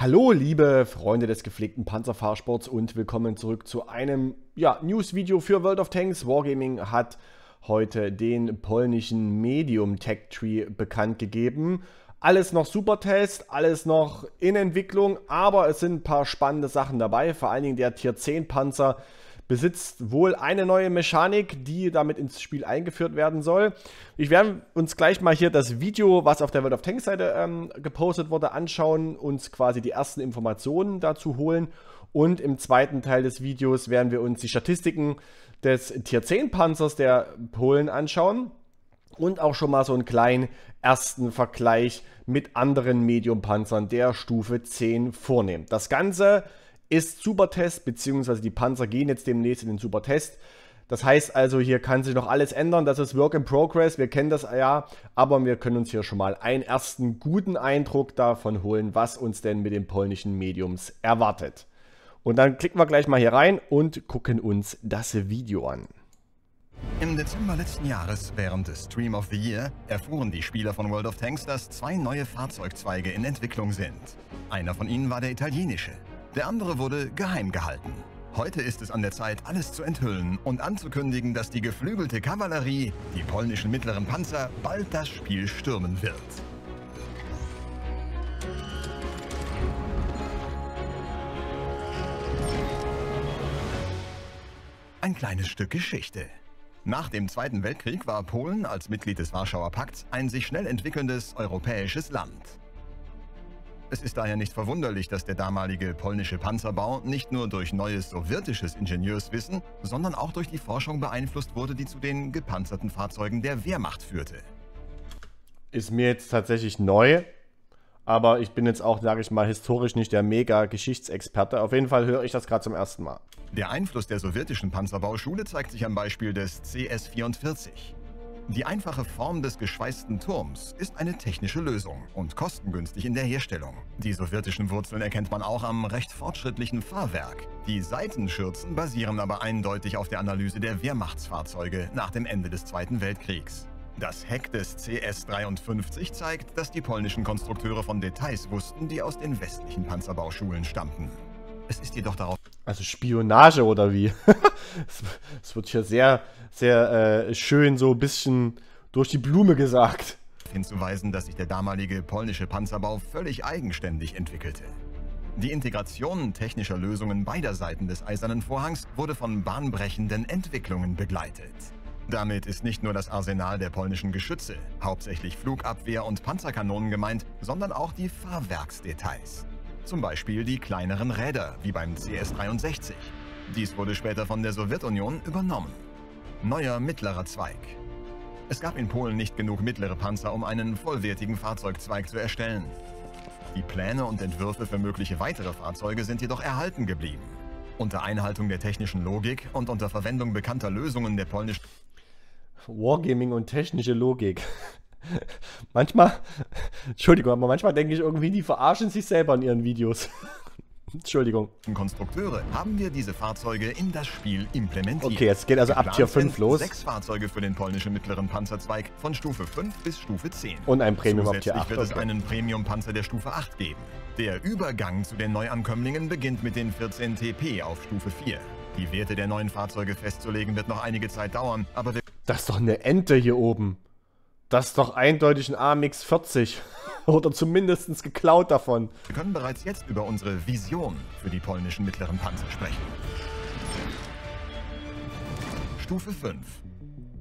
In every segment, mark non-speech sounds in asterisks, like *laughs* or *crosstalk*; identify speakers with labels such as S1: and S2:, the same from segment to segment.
S1: Hallo, liebe Freunde des gepflegten Panzerfahrsports und willkommen zurück zu einem ja, News-Video für World of Tanks. Wargaming hat heute den polnischen Medium Tech Tree bekannt gegeben. Alles noch Supertest, alles noch in Entwicklung, aber es sind ein paar spannende Sachen dabei. Vor allen Dingen der Tier 10 Panzer besitzt wohl eine neue Mechanik, die damit ins Spiel eingeführt werden soll. Ich werde uns gleich mal hier das Video, was auf der World of Tanks Seite ähm, gepostet wurde, anschauen, uns quasi die ersten Informationen dazu holen und im zweiten Teil des Videos werden wir uns die Statistiken des Tier 10 Panzers der Polen anschauen und auch schon mal so einen kleinen ersten Vergleich mit anderen Medium-Panzern der Stufe 10 vornehmen. Das Ganze ist Supertest, beziehungsweise die Panzer gehen jetzt demnächst in den Supertest. Das heißt also, hier kann sich noch alles ändern. Das ist Work in Progress. Wir kennen das ja, aber wir können uns hier schon mal einen ersten guten Eindruck davon holen, was uns denn mit den polnischen Mediums erwartet. Und dann klicken wir gleich mal hier rein und gucken uns das Video an.
S2: Im Dezember letzten Jahres, während des Stream of the Year, erfuhren die Spieler von World of Tanks, dass zwei neue Fahrzeugzweige in Entwicklung sind. Einer von ihnen war der italienische. Der andere wurde geheim gehalten. Heute ist es an der Zeit, alles zu enthüllen und anzukündigen, dass die geflügelte Kavallerie, die polnischen mittleren Panzer, bald das Spiel stürmen wird. Ein kleines Stück Geschichte. Nach dem Zweiten Weltkrieg war Polen als Mitglied des Warschauer Pakts ein sich schnell entwickelndes europäisches Land. Es ist daher nicht verwunderlich, dass der damalige polnische Panzerbau nicht nur durch neues sowjetisches Ingenieurswissen, sondern auch durch die Forschung beeinflusst wurde, die zu den gepanzerten Fahrzeugen der Wehrmacht führte.
S1: Ist mir jetzt tatsächlich neu, aber ich bin jetzt auch, sage ich mal, historisch nicht der Mega-Geschichtsexperte. Auf jeden Fall höre ich das gerade zum ersten Mal.
S2: Der Einfluss der sowjetischen Panzerbauschule zeigt sich am Beispiel des CS-44. Die einfache Form des geschweißten Turms ist eine technische Lösung und kostengünstig in der Herstellung. Die sowjetischen Wurzeln erkennt man auch am recht fortschrittlichen Fahrwerk. Die Seitenschürzen basieren aber eindeutig auf der Analyse der Wehrmachtsfahrzeuge nach dem Ende des Zweiten Weltkriegs. Das Heck des CS-53 zeigt, dass die polnischen Konstrukteure von Details wussten, die aus den westlichen Panzerbauschulen stammten. Es ist jedoch darauf
S1: also Spionage oder wie? *laughs* Es wird hier sehr, sehr äh, schön so ein bisschen durch die Blume gesagt.
S2: Hinzuweisen, dass sich der damalige polnische Panzerbau völlig eigenständig entwickelte. Die Integration technischer Lösungen beider Seiten des Eisernen Vorhangs wurde von bahnbrechenden Entwicklungen begleitet. Damit ist nicht nur das Arsenal der polnischen Geschütze, hauptsächlich Flugabwehr und Panzerkanonen gemeint, sondern auch die Fahrwerksdetails. Zum Beispiel die kleineren Räder, wie beim CS-63. Dies wurde später von der Sowjetunion übernommen. Neuer mittlerer Zweig. Es gab in Polen nicht genug mittlere Panzer, um einen vollwertigen Fahrzeugzweig zu erstellen. Die Pläne und Entwürfe für mögliche weitere Fahrzeuge sind jedoch erhalten geblieben. Unter Einhaltung der technischen Logik und unter Verwendung bekannter Lösungen der polnischen
S1: Wargaming und technische Logik. *laughs* manchmal, *laughs* Entschuldigung, aber manchmal denke ich irgendwie, die verarschen sich selber in ihren Videos. *laughs* Entschuldigung.
S2: Konstrukteure haben wir diese Fahrzeuge in das Spiel implementiert.
S1: Okay, jetzt geht also ab Tier 5 los.
S2: Sechs Fahrzeuge für den polnischen mittleren Panzerzweig von Stufe 5 bis Stufe 10.
S1: Und ein Premium ab Tier
S2: 8. wird es okay. einen Premium-Panzer der Stufe 8 geben. Der Übergang zu den Neuankömmlingen beginnt mit den 14 TP auf Stufe 4. Die Werte der neuen Fahrzeuge festzulegen wird noch einige Zeit dauern, aber wir...
S1: Das ist doch eine Ente hier oben. Das ist doch eindeutig ein AMX 40. *laughs* Oder zumindest geklaut davon.
S2: Wir können bereits jetzt über unsere Vision für die polnischen mittleren Panzer sprechen. Stufe 5.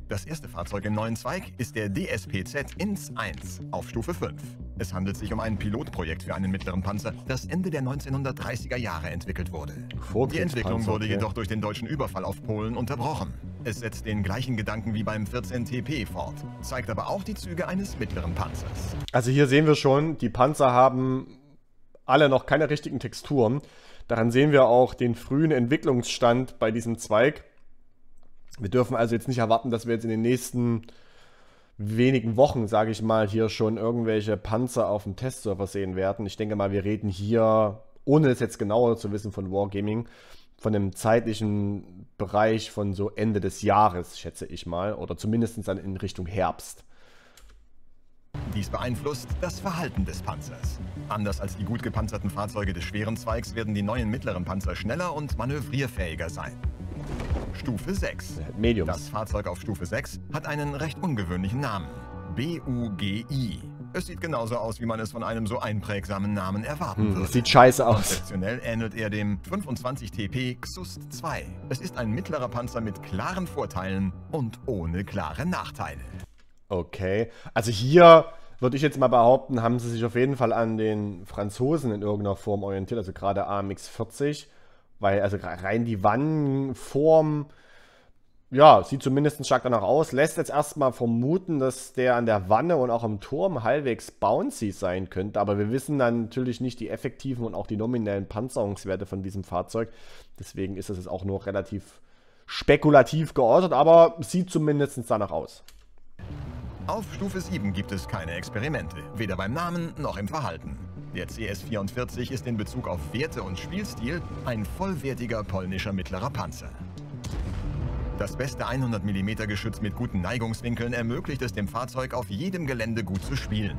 S2: Das erste Fahrzeug im neuen Zweig ist der DSPZ INS 1 auf Stufe 5. Es handelt sich um ein Pilotprojekt für einen mittleren Panzer, das Ende der 1930er Jahre entwickelt wurde. Die Entwicklung wurde jedoch durch den deutschen Überfall auf Polen unterbrochen. Es setzt den gleichen Gedanken wie beim 14TP fort, zeigt aber auch die Züge eines mittleren Panzers.
S1: Also hier sehen wir schon, die Panzer haben alle noch keine richtigen Texturen. Daran sehen wir auch den frühen Entwicklungsstand bei diesem Zweig. Wir dürfen also jetzt nicht erwarten, dass wir jetzt in den nächsten wenigen Wochen, sage ich mal, hier schon irgendwelche Panzer auf dem Testserver sehen werden. Ich denke mal, wir reden hier, ohne es jetzt genauer zu wissen von Wargaming, von einem zeitlichen Bereich von so Ende des Jahres, schätze ich mal, oder zumindest dann in Richtung Herbst.
S2: Dies beeinflusst das Verhalten des Panzers. Anders als die gut gepanzerten Fahrzeuge des schweren Zweigs werden die neuen mittleren Panzer schneller und manövrierfähiger sein. Stufe 6.
S1: Mediums.
S2: Das Fahrzeug auf Stufe 6 hat einen recht ungewöhnlichen Namen. BUGI. Es sieht genauso aus, wie man es von einem so einprägsamen Namen erwarten
S1: Hm,
S2: würde.
S1: sieht scheiße aus.
S2: Konzeptionell ähnelt er dem 25 TP Xust 2. Es ist ein mittlerer Panzer mit klaren Vorteilen und ohne klare Nachteile.
S1: Okay. Also hier würde ich jetzt mal behaupten, haben sie sich auf jeden Fall an den Franzosen in irgendeiner Form orientiert, also gerade AMX 40, weil also rein die Wannenform, ja, sieht zumindest stark danach aus, lässt jetzt erstmal vermuten, dass der an der Wanne und auch am Turm halbwegs bouncy sein könnte, aber wir wissen dann natürlich nicht die effektiven und auch die nominellen Panzerungswerte von diesem Fahrzeug, deswegen ist es jetzt auch nur relativ spekulativ geäußert, aber sieht zumindest danach aus.
S2: Auf Stufe 7 gibt es keine Experimente, weder beim Namen noch im Verhalten. Der CS44 ist in Bezug auf Werte und Spielstil ein vollwertiger polnischer mittlerer Panzer. Das beste 100 mm Geschütz mit guten Neigungswinkeln ermöglicht es dem Fahrzeug auf jedem Gelände gut zu spielen.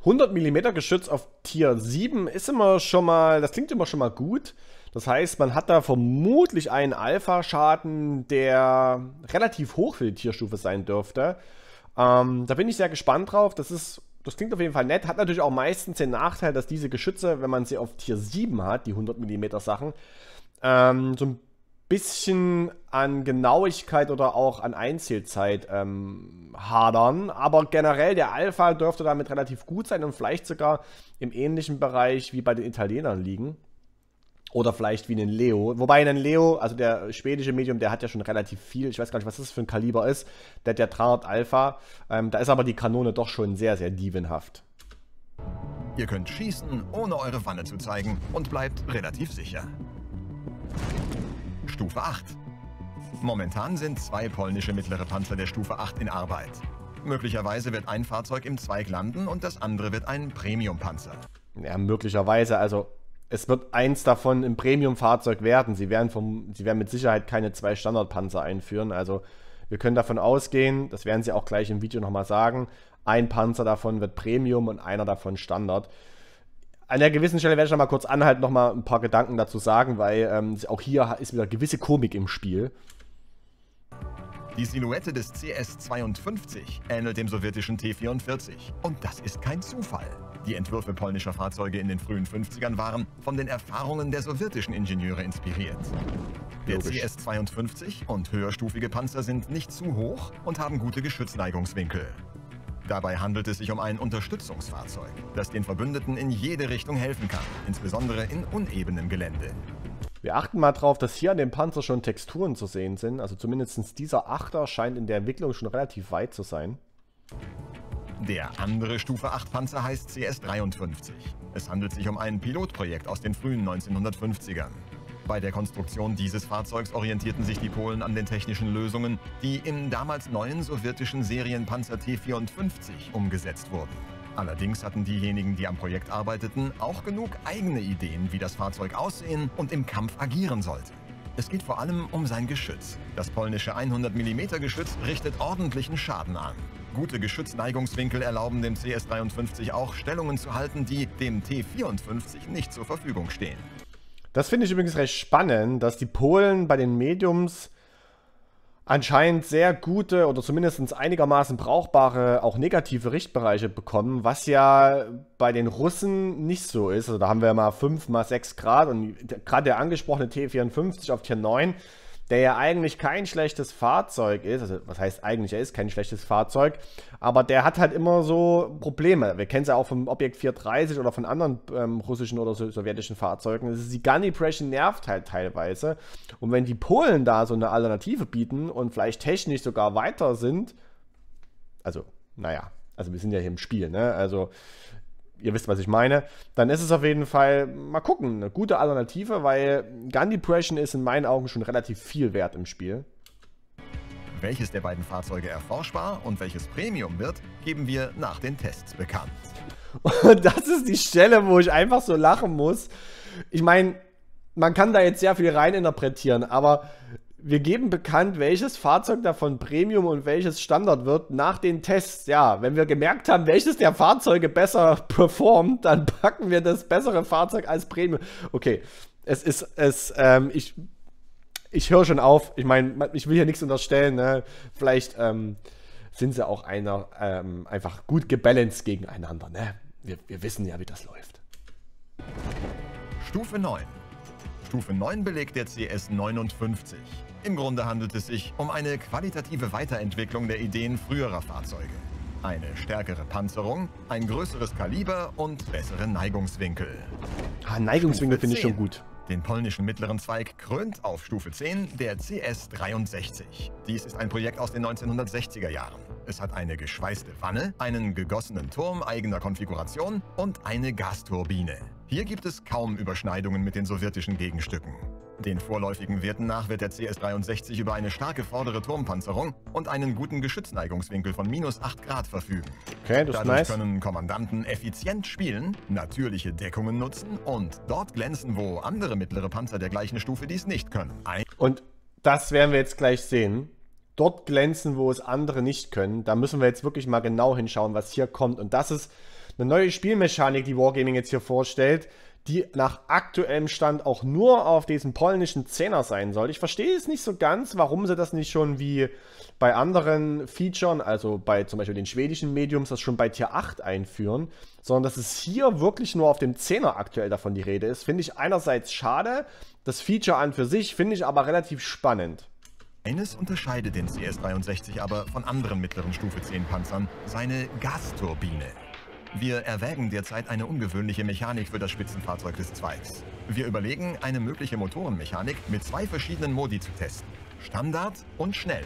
S1: 100 mm Geschütz auf Tier 7 ist immer schon mal, das klingt immer schon mal gut. Das heißt, man hat da vermutlich einen Alpha-Schaden, der relativ hoch für die Tierstufe sein dürfte. Ähm, da bin ich sehr gespannt drauf. Das ist, das klingt auf jeden Fall nett. Hat natürlich auch meistens den Nachteil, dass diese Geschütze, wenn man sie auf Tier 7 hat, die 100 mm Sachen, ähm, so ein bisschen an Genauigkeit oder auch an Einzielzeit ähm, hadern. Aber generell der Alpha dürfte damit relativ gut sein und vielleicht sogar im ähnlichen Bereich wie bei den Italienern liegen. Oder vielleicht wie einen Leo. Wobei ein Leo, also der schwedische Medium, der hat ja schon relativ viel. Ich weiß gar nicht, was das für ein Kaliber ist. Der hat ja 300 Alpha. Ähm, da ist aber die Kanone doch schon sehr, sehr dievenhaft.
S2: Ihr könnt schießen, ohne eure Wanne zu zeigen und bleibt relativ sicher. Stufe 8. Momentan sind zwei polnische mittlere Panzer der Stufe 8 in Arbeit. Möglicherweise wird ein Fahrzeug im Zweig landen und das andere wird ein Premium-Panzer.
S1: Ja, möglicherweise. Also es wird eins davon im Premium-Fahrzeug werden. Sie werden, vom, sie werden mit Sicherheit keine zwei Standardpanzer einführen. Also wir können davon ausgehen, das werden sie auch gleich im Video nochmal sagen, ein Panzer davon wird Premium und einer davon Standard. An der gewissen Stelle werde ich nochmal kurz anhalten, nochmal ein paar Gedanken dazu sagen, weil ähm, auch hier ist wieder gewisse Komik im Spiel.
S2: Die Silhouette des CS-52 ähnelt dem sowjetischen T-44. Und das ist kein Zufall. Die Entwürfe polnischer Fahrzeuge in den frühen 50ern waren von den Erfahrungen der sowjetischen Ingenieure inspiriert. Der
S1: Logisch.
S2: CS-52 und höherstufige Panzer sind nicht zu hoch und haben gute Geschützneigungswinkel. Dabei handelt es sich um ein Unterstützungsfahrzeug, das den Verbündeten in jede Richtung helfen kann, insbesondere in unebenem Gelände.
S1: Wir achten mal drauf, dass hier an dem Panzer schon Texturen zu sehen sind. Also zumindest dieser Achter scheint in der Entwicklung schon relativ weit zu sein.
S2: Der andere Stufe 8 Panzer heißt CS-53. Es handelt sich um ein Pilotprojekt aus den frühen 1950ern. Bei der Konstruktion dieses Fahrzeugs orientierten sich die Polen an den technischen Lösungen, die im damals neuen sowjetischen Serienpanzer T-54 umgesetzt wurden. Allerdings hatten diejenigen, die am Projekt arbeiteten, auch genug eigene Ideen, wie das Fahrzeug aussehen und im Kampf agieren sollte. Es geht vor allem um sein Geschütz. Das polnische 100 mm Geschütz richtet ordentlichen Schaden an. Gute Geschützneigungswinkel erlauben dem CS-53 auch Stellungen zu halten, die dem T-54 nicht zur Verfügung stehen.
S1: Das finde ich übrigens recht spannend, dass die Polen bei den Mediums anscheinend sehr gute oder zumindest einigermaßen brauchbare, auch negative Richtbereiche bekommen, was ja bei den Russen nicht so ist. Also da haben wir mal 5 mal 6 Grad und gerade der angesprochene T54 auf Tier 9, der ja eigentlich kein schlechtes Fahrzeug ist, also was heißt eigentlich, er ist kein schlechtes Fahrzeug, aber der hat halt immer so Probleme. Wir kennen es ja auch vom Objekt 430 oder von anderen ähm, russischen oder so, sowjetischen Fahrzeugen. Das ist die Gun Depression nervt halt teilweise. Und wenn die Polen da so eine Alternative bieten und vielleicht technisch sogar weiter sind, also, naja, also wir sind ja hier im Spiel, ne? Also ihr wisst, was ich meine, dann ist es auf jeden Fall, mal gucken, eine gute Alternative, weil Gun Depression ist in meinen Augen schon relativ viel wert im Spiel.
S2: Welches der beiden Fahrzeuge erforschbar und welches Premium wird, geben wir nach den Tests bekannt.
S1: Und das ist die Stelle, wo ich einfach so lachen muss. Ich meine, man kann da jetzt sehr viel reininterpretieren, aber wir geben bekannt, welches Fahrzeug davon Premium und welches Standard wird nach den Tests. Ja, wenn wir gemerkt haben, welches der Fahrzeuge besser performt, dann *laughs* packen wir das bessere Fahrzeug als Premium. Okay, es ist, es, ähm, ich, ich höre schon auf. Ich meine, ich will hier nichts unterstellen. Ne? Vielleicht ähm, sind sie auch einer ähm, einfach gut gebalanced gegeneinander. Ne? Wir, wir wissen ja, wie das läuft.
S2: Stufe 9. Stufe 9 belegt der CS 59. Im Grunde handelt es sich um eine qualitative Weiterentwicklung der Ideen früherer Fahrzeuge. Eine stärkere Panzerung, ein größeres Kaliber und bessere Neigungswinkel.
S1: Ah, Neigungswinkel finde ich schon gut.
S2: Den polnischen mittleren Zweig krönt auf Stufe 10 der CS-63. Dies ist ein Projekt aus den 1960er Jahren. Es hat eine geschweißte Wanne, einen gegossenen Turm eigener Konfiguration und eine Gasturbine. Hier gibt es kaum Überschneidungen mit den sowjetischen Gegenstücken. Den vorläufigen Werten nach wird der CS-63 über eine starke vordere Turmpanzerung und einen guten Geschützneigungswinkel von minus 8 Grad verfügen.
S1: Okay, das
S2: Dadurch
S1: ist nice.
S2: können Kommandanten effizient spielen, natürliche Deckungen nutzen und dort glänzen, wo andere mittlere Panzer der gleichen Stufe dies nicht können. Ein
S1: Und das werden wir jetzt gleich sehen. Dort glänzen, wo es andere nicht können. Da müssen wir jetzt wirklich mal genau hinschauen, was hier kommt. Und das ist eine neue Spielmechanik, die Wargaming jetzt hier vorstellt, die nach aktuellem Stand auch nur auf diesem polnischen Zehner sein soll. Ich verstehe es nicht so ganz, warum sie das nicht schon wie bei anderen Featuren, also bei zum Beispiel den schwedischen Mediums, das schon bei Tier 8 einführen, sondern dass es hier wirklich nur auf dem Zehner aktuell davon die Rede ist, finde ich einerseits schade. Das Feature an für sich finde ich aber relativ spannend.
S2: Eines unterscheidet den CS-63 aber von anderen mittleren Stufe 10 Panzern, seine Gasturbine. Wir erwägen derzeit eine ungewöhnliche Mechanik für das Spitzenfahrzeug des Zweigs. Wir überlegen, eine mögliche Motorenmechanik mit zwei verschiedenen Modi zu testen. Standard und schnell.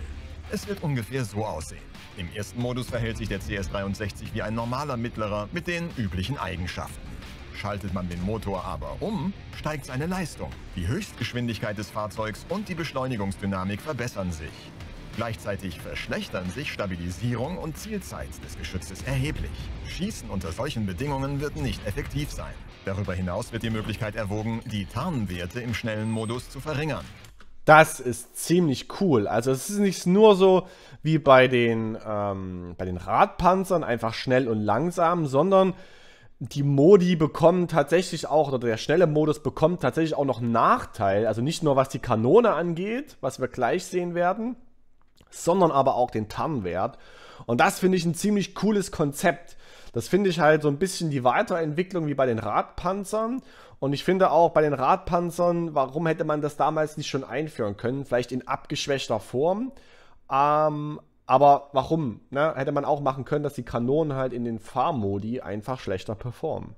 S2: Es wird ungefähr so aussehen. Im ersten Modus verhält sich der CS-63 wie ein normaler Mittlerer mit den üblichen Eigenschaften. Schaltet man den Motor aber um, steigt seine Leistung. Die Höchstgeschwindigkeit des Fahrzeugs und die Beschleunigungsdynamik verbessern sich. Gleichzeitig verschlechtern sich Stabilisierung und Zielzeit des Geschützes erheblich. Schießen unter solchen Bedingungen wird nicht effektiv sein. Darüber hinaus wird die Möglichkeit erwogen, die Tarnwerte im schnellen Modus zu verringern.
S1: Das ist ziemlich cool. Also es ist nicht nur so wie bei den, ähm, bei den Radpanzern, einfach schnell und langsam, sondern die Modi bekommen tatsächlich auch, oder der schnelle Modus bekommt tatsächlich auch noch einen Nachteil. Also nicht nur was die Kanone angeht, was wir gleich sehen werden, sondern aber auch den Tarnwert. Und das finde ich ein ziemlich cooles Konzept. Das finde ich halt so ein bisschen die Weiterentwicklung wie bei den Radpanzern. Und ich finde auch bei den Radpanzern, warum hätte man das damals nicht schon einführen können? Vielleicht in abgeschwächter Form. Ähm, aber warum? Ne? Hätte man auch machen können, dass die Kanonen halt in den Fahrmodi einfach schlechter performen.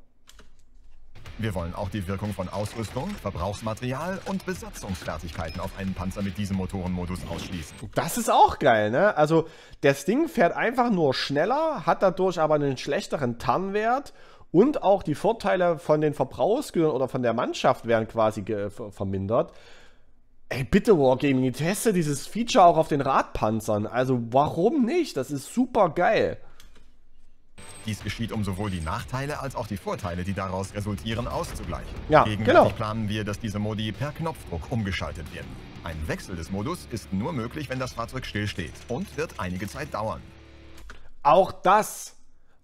S2: Wir wollen auch die Wirkung von Ausrüstung, Verbrauchsmaterial und Besatzungsfertigkeiten auf einen Panzer mit diesem Motorenmodus ausschließen.
S1: Das ist auch geil, ne? Also, das Ding fährt einfach nur schneller, hat dadurch aber einen schlechteren Tarnwert und auch die Vorteile von den Verbrauchsgütern oder von der Mannschaft werden quasi vermindert. Ey, bitte Wargaming, teste dieses Feature auch auf den Radpanzern. Also, warum nicht? Das ist super geil.
S2: Dies geschieht, um sowohl die Nachteile als auch die Vorteile, die daraus resultieren, auszugleichen.
S1: Ja,
S2: Gegenwärtig
S1: genau.
S2: planen wir, dass diese Modi per Knopfdruck umgeschaltet werden. Ein Wechsel des Modus ist nur möglich, wenn das Fahrzeug stillsteht und wird einige Zeit dauern.
S1: Auch das,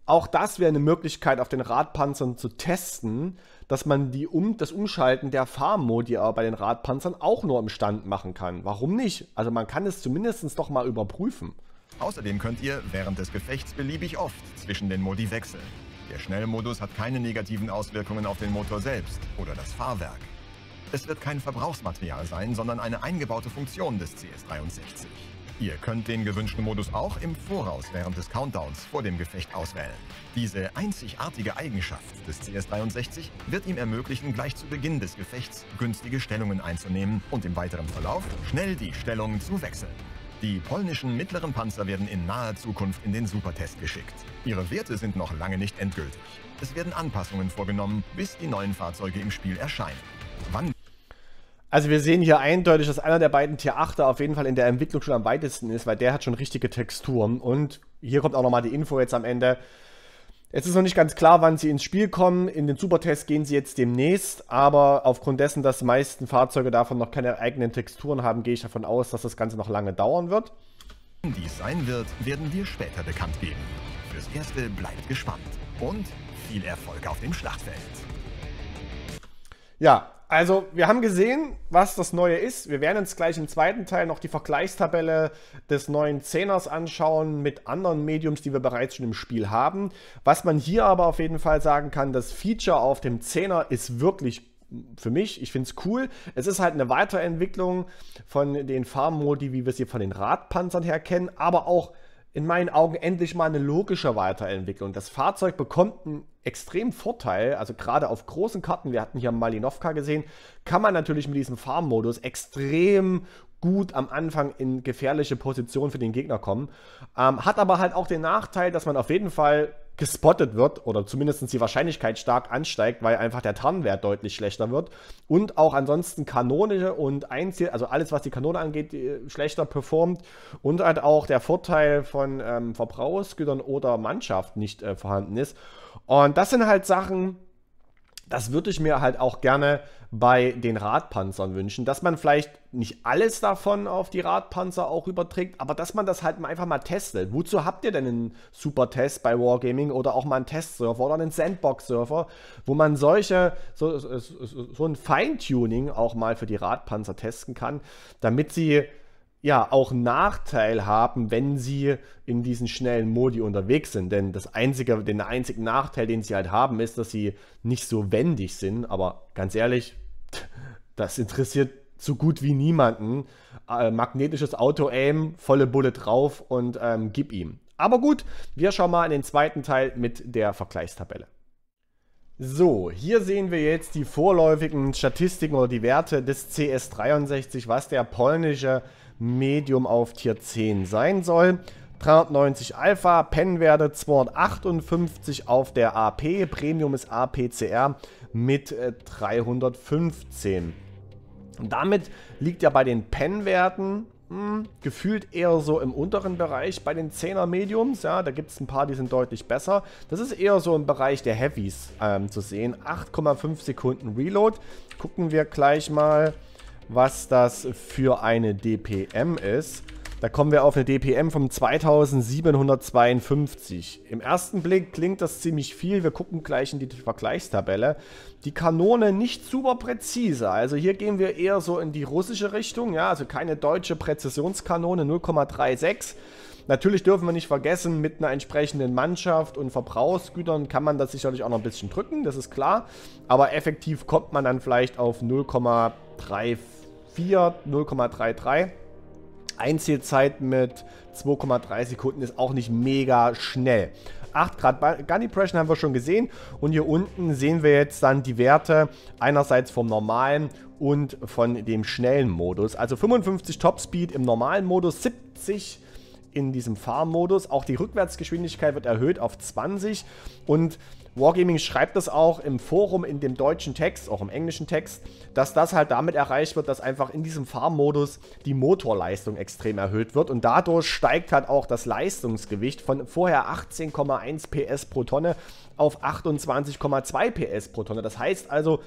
S1: auch das wäre eine Möglichkeit, auf den Radpanzern zu testen, dass man die um, das Umschalten der Fahrmodi bei den Radpanzern auch nur im Stand machen kann. Warum nicht? Also man kann es zumindest doch mal überprüfen.
S2: Außerdem könnt ihr während des Gefechts beliebig oft zwischen den Modi wechseln. Der Schnellmodus hat keine negativen Auswirkungen auf den Motor selbst oder das Fahrwerk. Es wird kein Verbrauchsmaterial sein, sondern eine eingebaute Funktion des CS63. Ihr könnt den gewünschten Modus auch im Voraus während des Countdowns vor dem Gefecht auswählen. Diese einzigartige Eigenschaft des CS63 wird ihm ermöglichen, gleich zu Beginn des Gefechts günstige Stellungen einzunehmen und im weiteren Verlauf schnell die Stellung zu wechseln. Die polnischen mittleren Panzer werden in naher Zukunft in den Supertest geschickt. Ihre Werte sind noch lange nicht endgültig. Es werden Anpassungen vorgenommen, bis die neuen Fahrzeuge im Spiel erscheinen. Wann
S1: also wir sehen hier eindeutig, dass einer der beiden Tier 8er auf jeden Fall in der Entwicklung schon am weitesten ist, weil der hat schon richtige Texturen. Und hier kommt auch nochmal die Info jetzt am Ende. Es ist noch nicht ganz klar, wann sie ins Spiel kommen. In den Supertest gehen sie jetzt demnächst, aber aufgrund dessen, dass die meisten Fahrzeuge davon noch keine eigenen Texturen haben, gehe ich davon aus, dass das Ganze noch lange dauern wird.
S2: Dies sein wird, werden wir später bekannt geben. Fürs Erste bleibt gespannt und viel Erfolg auf dem Schlachtfeld.
S1: Ja, also wir haben gesehen, was das Neue ist. Wir werden uns gleich im zweiten Teil noch die Vergleichstabelle des neuen Zehners anschauen mit anderen Mediums, die wir bereits schon im Spiel haben. Was man hier aber auf jeden Fall sagen kann, das Feature auf dem Zehner ist wirklich für mich, ich finde es cool. Es ist halt eine Weiterentwicklung von den Farmmodi, wie wir sie von den Radpanzern her kennen, aber auch in meinen Augen endlich mal eine logische Weiterentwicklung. Das Fahrzeug bekommt einen extremen Vorteil, also gerade auf großen Karten, wir hatten hier Malinowka gesehen, kann man natürlich mit diesem Farmmodus extrem gut am Anfang in gefährliche Positionen für den Gegner kommen. Ähm, hat aber halt auch den Nachteil, dass man auf jeden Fall gespottet wird oder zumindest die Wahrscheinlichkeit stark ansteigt, weil einfach der Tarnwert deutlich schlechter wird und auch ansonsten kanonische und Einzel, also alles was die Kanone angeht, schlechter performt und halt auch der Vorteil von ähm, Verbrauchsgütern oder Mannschaft nicht äh, vorhanden ist. Und das sind halt Sachen, das würde ich mir halt auch gerne bei den Radpanzern wünschen, dass man vielleicht nicht alles davon auf die Radpanzer auch überträgt, aber dass man das halt einfach mal testet. Wozu habt ihr denn einen super Test bei Wargaming oder auch mal einen Testsurfer oder einen Sandbox-Surfer, wo man solche, so, so, so ein Feintuning auch mal für die Radpanzer testen kann, damit sie ja auch Nachteil haben, wenn sie in diesen schnellen Modi unterwegs sind. Denn das einzige, den einzigen Nachteil, den sie halt haben, ist, dass sie nicht so wendig sind. Aber ganz ehrlich, *laughs* das interessiert so gut wie niemanden. Äh, magnetisches Auto-Aim, volle Bulle drauf und ähm, gib ihm. Aber gut, wir schauen mal in den zweiten Teil mit der Vergleichstabelle. So, hier sehen wir jetzt die vorläufigen Statistiken oder die Werte des CS63, was der polnische Medium auf Tier 10 sein soll. 390 Alpha, Pennwerte 258 auf der AP, Premium ist APCR mit 315. Äh, damit liegt ja bei den Pennwerten hm, gefühlt eher so im unteren Bereich bei den 10er Mediums. Ja, da gibt es ein paar, die sind deutlich besser. Das ist eher so im Bereich der Heavies ähm, zu sehen. 8,5 Sekunden Reload. Gucken wir gleich mal was das für eine DPM ist. Da kommen wir auf eine DPM von 2752. Im ersten Blick klingt das ziemlich viel. Wir gucken gleich in die Vergleichstabelle. Die Kanone nicht super präzise. Also hier gehen wir eher so in die russische Richtung. Ja, also keine deutsche Präzisionskanone 0,36. Natürlich dürfen wir nicht vergessen, mit einer entsprechenden Mannschaft und Verbrauchsgütern kann man das sicherlich auch noch ein bisschen drücken, das ist klar. Aber effektiv kommt man dann vielleicht auf 0,34, 0,33. Einzielzeit mit 2,3 Sekunden ist auch nicht mega schnell. 8 Grad Gun Depression haben wir schon gesehen. Und hier unten sehen wir jetzt dann die Werte einerseits vom normalen und von dem schnellen Modus. Also 55 Topspeed im normalen Modus, 70 in diesem Fahrmodus. Auch die Rückwärtsgeschwindigkeit wird erhöht auf 20 und Wargaming schreibt das auch im Forum in dem deutschen Text, auch im englischen Text, dass das halt damit erreicht wird, dass einfach in diesem Fahrmodus die Motorleistung extrem erhöht wird und dadurch steigt halt auch das Leistungsgewicht von vorher 18,1 PS pro Tonne auf 28,2 PS pro Tonne. Das heißt also,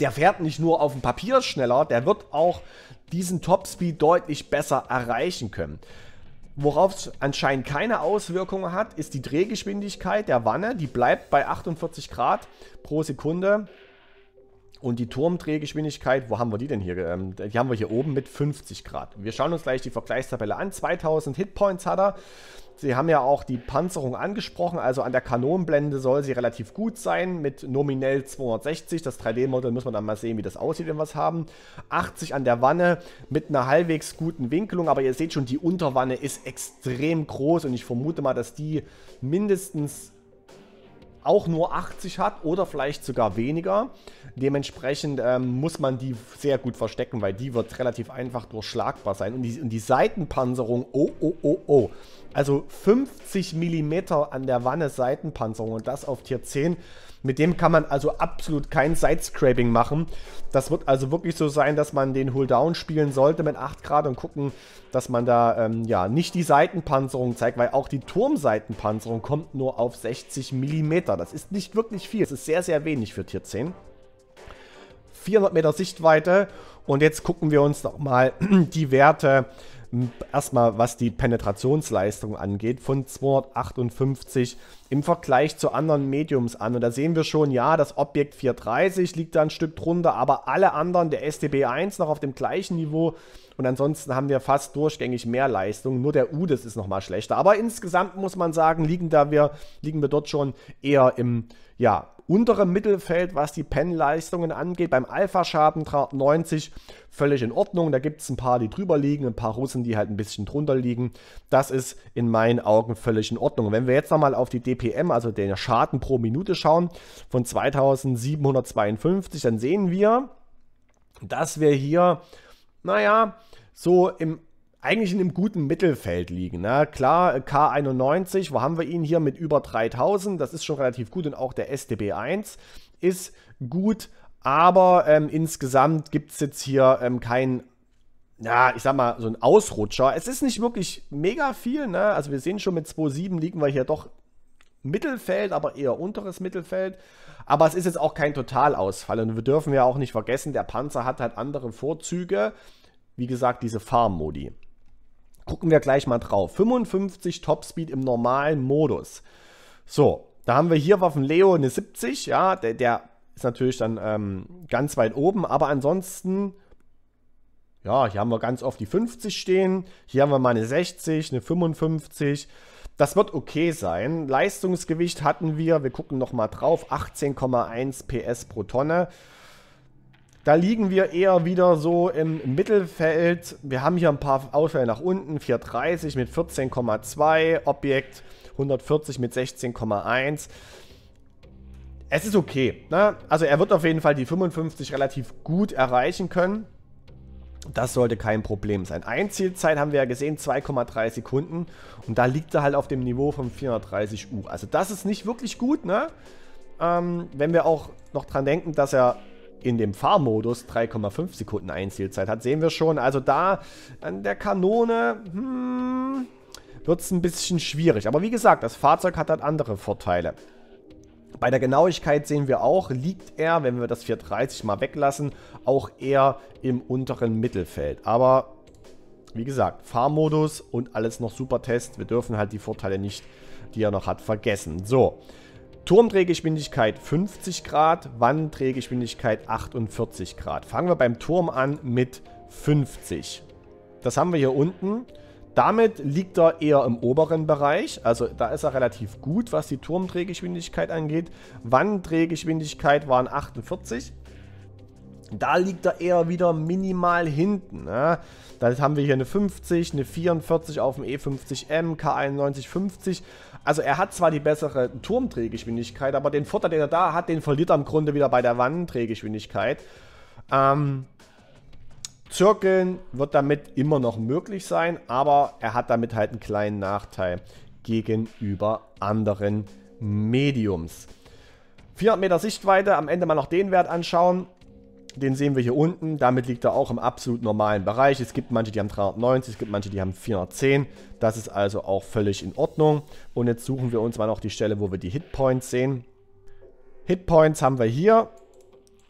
S1: der fährt nicht nur auf dem Papier schneller, der wird auch diesen Topspeed deutlich besser erreichen können. Worauf es anscheinend keine Auswirkungen hat, ist die Drehgeschwindigkeit der Wanne. Die bleibt bei 48 Grad pro Sekunde. Und die Turmdrehgeschwindigkeit, wo haben wir die denn hier? Ähm, die haben wir hier oben mit 50 Grad. Wir schauen uns gleich die Vergleichstabelle an. 2000 Hitpoints hat er. Sie haben ja auch die Panzerung angesprochen, also an der Kanonenblende soll sie relativ gut sein, mit nominell 260. Das 3D-Modell muss man dann mal sehen, wie das aussieht, wenn wir es haben. 80 an der Wanne mit einer halbwegs guten Winkelung, aber ihr seht schon, die Unterwanne ist extrem groß und ich vermute mal, dass die mindestens auch nur 80 hat oder vielleicht sogar weniger. Dementsprechend ähm, muss man die sehr gut verstecken, weil die wird relativ einfach durchschlagbar sein. Und die, und die Seitenpanzerung, oh, oh, oh, oh. Also 50 mm an der Wanne Seitenpanzerung und das auf Tier 10 Mit dem kann man also absolut kein Sidescraping machen. Das wird also wirklich so sein, dass man den Hull-Down spielen sollte mit 8 Grad und gucken, dass man da ähm, ja nicht die Seitenpanzerung zeigt, weil auch die Turmseitenpanzerung kommt nur auf 60 mm. Das ist nicht wirklich viel. Das ist sehr, sehr wenig für Tier 10. 400 Meter Sichtweite und jetzt gucken wir uns noch mal *clears throat* die Werte erstmal was die Penetrationsleistung angeht, von 258 im Vergleich zu anderen Mediums an. Und da sehen wir schon, ja, das Objekt 430 liegt da ein Stück drunter, aber alle anderen, der STB1 noch auf dem gleichen Niveau. Und ansonsten haben wir fast durchgängig mehr Leistung. Nur der UDIS ist nochmal schlechter. Aber insgesamt muss man sagen, liegen, da wir, liegen wir dort schon eher im, ja, unterem Mittelfeld, was die Pen-Leistungen angeht. Beim Alpha-Schaden 90 völlig in Ordnung. Da gibt es ein paar, die drüber liegen, ein paar Russen, die halt ein bisschen drunter liegen. Das ist in meinen Augen völlig in Ordnung. wenn wir jetzt nochmal auf die DPM, also den Schaden pro Minute schauen, von 2752, dann sehen wir, dass wir hier, naja, so im eigentlich in einem guten Mittelfeld liegen. Ne? Klar, K91, wo haben wir ihn hier mit über 3000? Das ist schon relativ gut und auch der STB1 ist gut, aber ähm, insgesamt gibt es jetzt hier ähm, kein, ja, ich sag mal, so ein Ausrutscher. Es ist nicht wirklich mega viel, ne? Also wir sehen schon mit 2,7 liegen wir hier doch Mittelfeld, aber eher unteres Mittelfeld. Aber es ist jetzt auch kein Totalausfall und wir dürfen ja auch nicht vergessen, der Panzer hat halt andere Vorzüge. Wie gesagt, diese Farm-Modi. Gucken wir gleich mal drauf. 55 Topspeed im normalen Modus. So, da haben wir hier dem Leo eine 70. Ja, der, der ist natürlich dann ähm, ganz weit oben. Aber ansonsten, ja, hier haben wir ganz oft die 50 stehen. Hier haben wir mal eine 60, eine 55. Das wird okay sein. Leistungsgewicht hatten wir, wir gucken nochmal drauf, 18,1 PS pro Tonne. Da liegen wir eher wieder so im Mittelfeld. Wir haben hier ein paar Ausfälle nach unten. 430 mit 14,2. Objekt 140 mit 16,1. Es ist okay. Ne? Also er wird auf jeden Fall die 55 relativ gut erreichen können. Das sollte kein Problem sein. Einzielzeit haben wir ja gesehen, 2,3 Sekunden. Und da liegt er halt auf dem Niveau von 430 U. Also das ist nicht wirklich gut, ne? Ähm, wenn wir auch noch dran denken, dass er in dem Fahrmodus 3,5 Sekunden Einzielzeit hat, sehen wir schon. Also da an der Kanone hm, wird es ein bisschen schwierig. Aber wie gesagt, das Fahrzeug hat halt andere Vorteile. Bei der Genauigkeit sehen wir auch, liegt er, wenn wir das 430 mal weglassen, auch eher im unteren Mittelfeld. Aber wie gesagt, Fahrmodus und alles noch super Test. Wir dürfen halt die Vorteile nicht, die er noch hat, vergessen. So, Turmdrehgeschwindigkeit 50 Grad, Wanddrehgeschwindigkeit 48 Grad. Fangen wir beim Turm an mit 50. Das haben wir hier unten. Damit liegt er eher im oberen Bereich, also da ist er relativ gut, was die Turmdrehgeschwindigkeit angeht. Wanddrehgeschwindigkeit waren 48. Da liegt er eher wieder minimal hinten. Ne? Dann haben wir hier eine 50, eine 44 auf dem E50M, K91 50. Also er hat zwar die bessere Turmdrehgeschwindigkeit, aber den Vorteil, den er da hat, den verliert er im Grunde wieder bei der Wanddrehgeschwindigkeit. Ähm, Zirkeln wird damit immer noch möglich sein, aber er hat damit halt einen kleinen Nachteil gegenüber anderen Mediums. 400 Meter Sichtweite, am Ende mal noch den Wert anschauen. Den sehen wir hier unten. Damit liegt er auch im absolut normalen Bereich. Es gibt manche, die haben 390, es gibt manche, die haben 410. Das ist also auch völlig in Ordnung. Und jetzt suchen wir uns mal noch die Stelle, wo wir die Hitpoints sehen. Hitpoints haben wir hier.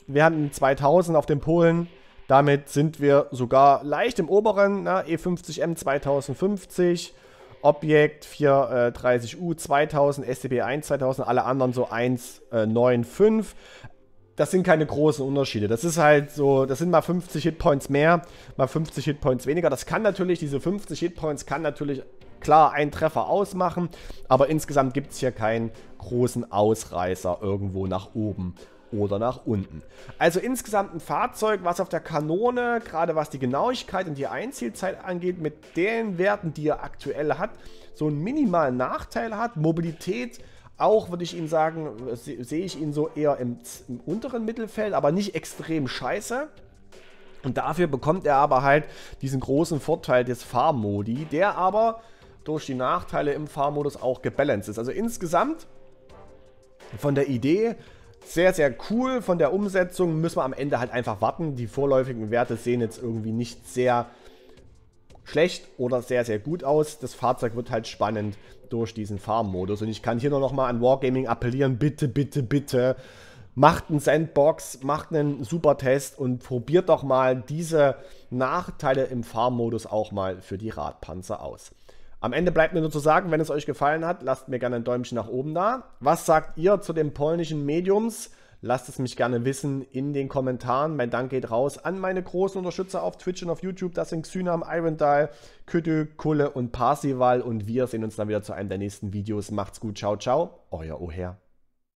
S1: Wir haben 2000 auf den Polen. Damit sind wir sogar leicht im oberen. Na, E50M 2050. Objekt 430U 2000, SCP-1 2000, alle anderen so 195 das sind keine großen Unterschiede. Das ist halt so, das sind mal 50 Hitpoints mehr, mal 50 Hitpoints weniger. Das kann natürlich, diese 50 Hitpoints kann natürlich klar einen Treffer ausmachen, aber insgesamt gibt es hier keinen großen Ausreißer irgendwo nach oben oder nach unten. Also insgesamt ein Fahrzeug, was auf der Kanone, gerade was die Genauigkeit und die Einzielzeit angeht, mit den Werten, die er aktuell hat, so einen minimalen Nachteil hat. Mobilität auch würde ich Ihnen sagen, sehe ich ihn so eher im, im, unteren Mittelfeld, aber nicht extrem scheiße. Und dafür bekommt er aber halt diesen großen Vorteil des Fahrmodi, der aber durch die Nachteile im Fahrmodus auch gebalanced ist. Also insgesamt von der Idee sehr, sehr cool von der Umsetzung. Müssen wir am Ende halt einfach warten. Die vorläufigen Werte sehen jetzt irgendwie nicht sehr schlecht oder sehr, sehr gut aus. Das Fahrzeug wird halt spannend durch diesen Farmmodus. Und ich kann hier nur noch mal an Wargaming appellieren, bitte, bitte, bitte, macht einen Sandbox, macht einen super Test und probiert doch mal diese Nachteile im Farmmodus auch mal für die Radpanzer aus. Am Ende bleibt mir nur zu sagen, wenn es euch gefallen hat, lasst mir gerne ein Däumchen nach oben da. Was sagt ihr zu den polnischen Mediums? Lasst es mich gerne wissen in den Kommentaren. Mein Dank geht raus an meine großen Unterstützer auf Twitch und auf YouTube. Das sind Xynam, Irondale, Kütte, Kulle und Parsival. Und wir sehen uns dann wieder zu einem der nächsten Videos. Macht's gut, ciao, ciao. Euer Oher.